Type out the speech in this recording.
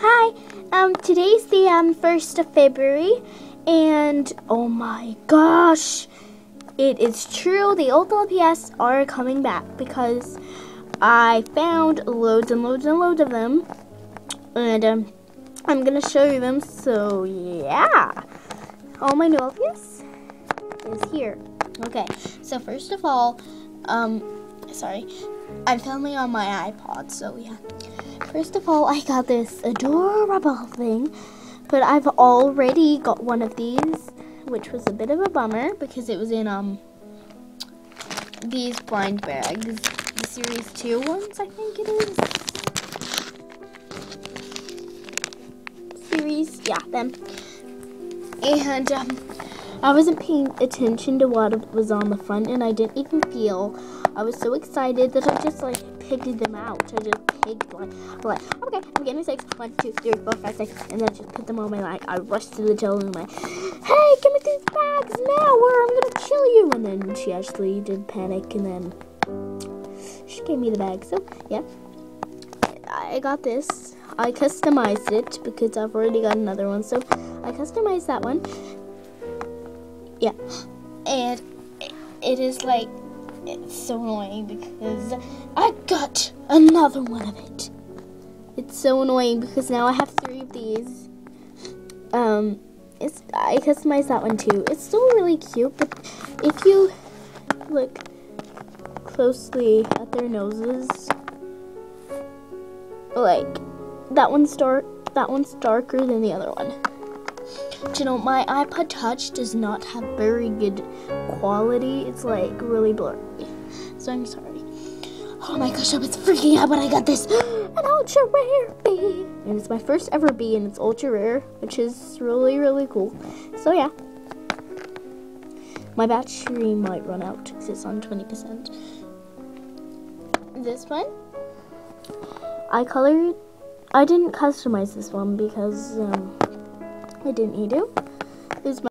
Hi. Um, today's the um first of February, and oh my gosh, it is true. The old LPS are coming back because I found loads and loads and loads of them, and um, I'm gonna show you them. So yeah, all my new LPS is here. Okay. So first of all, um, sorry, I'm filming on my iPod. So yeah. First of all, I got this adorable thing, but I've already got one of these, which was a bit of a bummer because it was in um these blind bags, the series two ones, I think it is. Series, yeah, them. And um, I wasn't paying attention to what was on the front, and I didn't even feel. I was so excited that I just like picked them out. I just picked one. I'm like, okay, I'm getting six. One, two, three, four, five, six. And then I just put them on my like. I rushed to the till and like, hey, give me these bags now, or I'm gonna kill you. And then she actually did panic, and then she gave me the bag. So yeah, I got this. I customized it because I've already got another one. So I customized that one. Yeah, and it is like it's so annoying because I got another one of it. It's so annoying because now I have three of these. Um, it's I customized that one too. It's still really cute, but if you look closely at their noses, like that one's dark, that one's darker than the other one. You know, my iPod Touch does not have very good quality. It's like really blurry. So I'm sorry. Oh my gosh, I was freaking out when I got this. An ultra rare bee. And it's my first ever bee and it's ultra rare, which is really, really cool. So yeah. My battery might run out because it's on 20%. This one, I colored, I didn't customize this one because um, I didn't. This is my